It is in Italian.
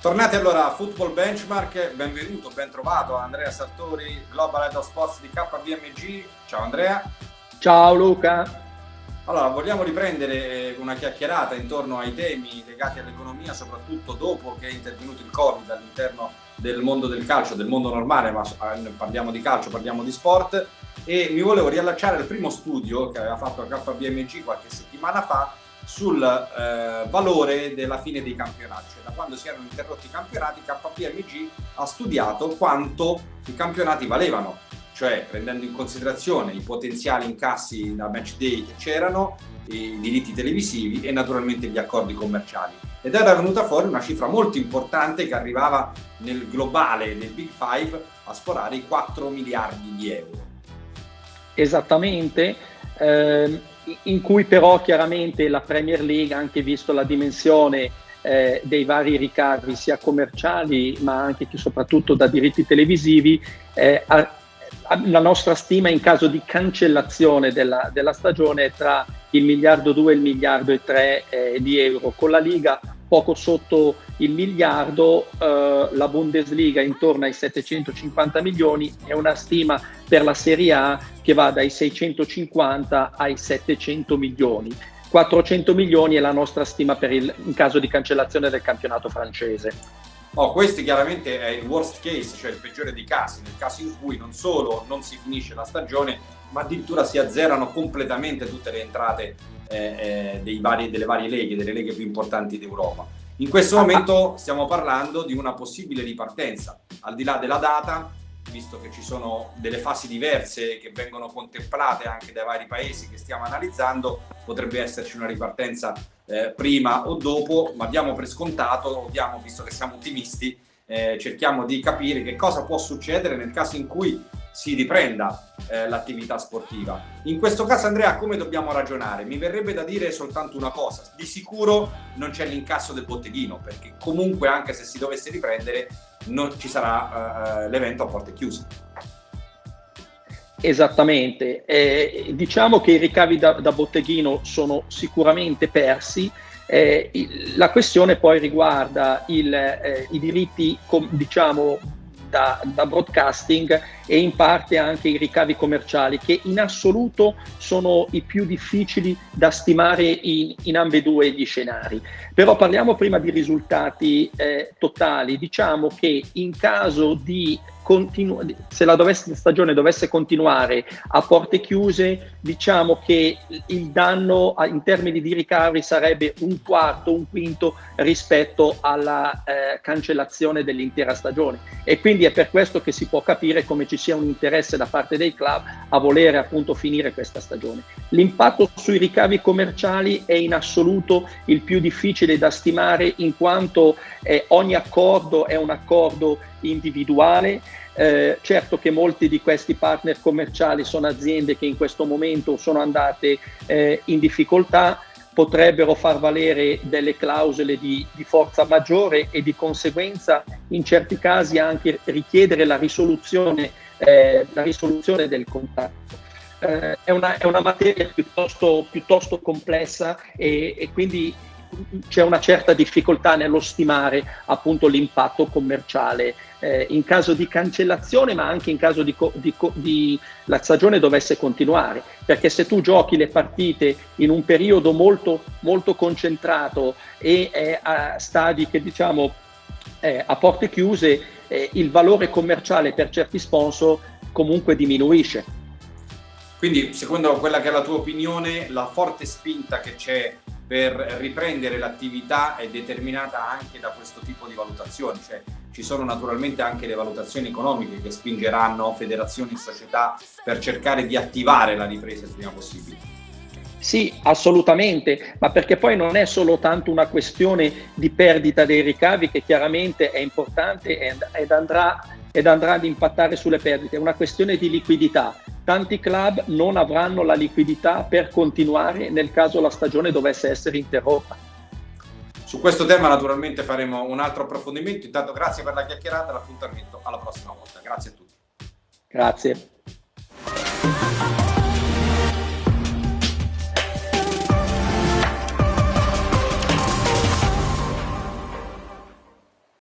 Tornate allora a Football Benchmark, benvenuto, ben trovato Andrea Sartori, Global Head of Sports di KBMG. Ciao Andrea. Ciao Luca. Allora, vogliamo riprendere una chiacchierata intorno ai temi legati all'economia, soprattutto dopo che è intervenuto il Covid all'interno del mondo del calcio, del mondo normale, ma eh, parliamo di calcio, parliamo di sport. E mi volevo riallacciare al primo studio che aveva fatto KBMG qualche settimana fa sul eh, valore della fine dei campionati. Cioè, da quando si erano interrotti i campionati, KPMG ha studiato quanto i campionati valevano, cioè prendendo in considerazione i potenziali incassi da match day che c'erano, i diritti televisivi e naturalmente gli accordi commerciali. Ed era venuta fuori una cifra molto importante che arrivava nel globale del Big Five a sforare i 4 miliardi di euro. Esattamente. Eh in cui però chiaramente la Premier League, anche visto la dimensione eh, dei vari ricavi sia commerciali ma anche e soprattutto da diritti televisivi, eh, la nostra stima in caso di cancellazione della, della stagione è tra il miliardo 2 e il miliardo e 3 eh, di euro. Con la Liga poco sotto il miliardo, eh, la Bundesliga intorno ai 750 milioni e una stima per la Serie A che va dai 650 ai 700 milioni. 400 milioni è la nostra stima il, in caso di cancellazione del campionato francese. Oh, questo chiaramente è il worst case, cioè il peggiore dei casi, nel caso in cui non solo non si finisce la stagione, ma addirittura si azzerano completamente tutte le entrate eh, eh, vari, delle varie leghe, delle leghe più importanti d'Europa. In questo momento stiamo parlando di una possibile ripartenza, al di là della data, visto che ci sono delle fasi diverse che vengono contemplate anche dai vari paesi che stiamo analizzando, potrebbe esserci una ripartenza eh, prima o dopo, ma diamo per scontato, diamo, visto che siamo ottimisti, eh, cerchiamo di capire che cosa può succedere nel caso in cui si riprenda eh, l'attività sportiva. In questo caso, Andrea, come dobbiamo ragionare? Mi verrebbe da dire soltanto una cosa: di sicuro non c'è l'incasso del botteghino, perché comunque, anche se si dovesse riprendere, non ci sarà uh, l'evento a porte chiuse. Esattamente, eh, diciamo che i ricavi da, da botteghino sono sicuramente persi. Eh, la questione poi riguarda il, eh, i diritti, com, diciamo, da, da, broadcasting e in parte anche i ricavi commerciali che in assoluto sono i più difficili da stimare in, in ambedue gli scenari. Però parliamo prima di risultati eh, totali. Diciamo che in caso di continu- se la, dovesse, stagione dovesse continuare a porte chiuse, diciamo che il danno in termini di ricavi sarebbe un quarto, un quinto rispetto alla eh, cancellazione dell'intera stagione. E quindi è per questo che si può capire come ci sia un interesse da parte dei club a volere appunto finire questa stagione. L'impatto sui ricavi commerciali è in assoluto il più difficile da stimare in quanto eh, ogni accordo è un accordo individuale. Eh, certo che molti di questi partner commerciali sono aziende che in questo momento sono andate eh, in difficoltà, potrebbero far valere delle clausole di, di, forza maggiore e di conseguenza in certi casi anche richiedere la risoluzione, eh, la risoluzione del contratto. Eh, è, una, è, una, materia piuttosto, piuttosto complessa e, e quindi c'è una certa difficoltà nello stimare appunto l'impatto commerciale. Eh, in caso di cancellazione ma anche in caso di, di, di, la stagione dovesse continuare. Perché se tu giochi le partite in un periodo molto, molto concentrato e eh, a stadi che diciamo eh, a porte chiuse eh, il valore commerciale per certi sponsor comunque diminuisce. Quindi secondo quella che è la tua opinione la forte spinta che c'è per riprendere l'attività è determinata anche da questo tipo di valutazioni, cioè ci sono naturalmente anche le valutazioni economiche che spingeranno federazioni e società per cercare di attivare la ripresa il prima possibile. Sì, assolutamente, ma perché poi non è solo tanto una questione di perdita dei ricavi che chiaramente è importante ed andrà, ed andrà ad impattare sulle perdite, è una questione di liquidità tanti club non avranno la liquidità per continuare nel caso la stagione dovesse essere interrotta. Su questo tema naturalmente faremo un altro approfondimento. Intanto grazie per la chiacchierata, l'appuntamento alla prossima volta. Grazie a tutti. Grazie.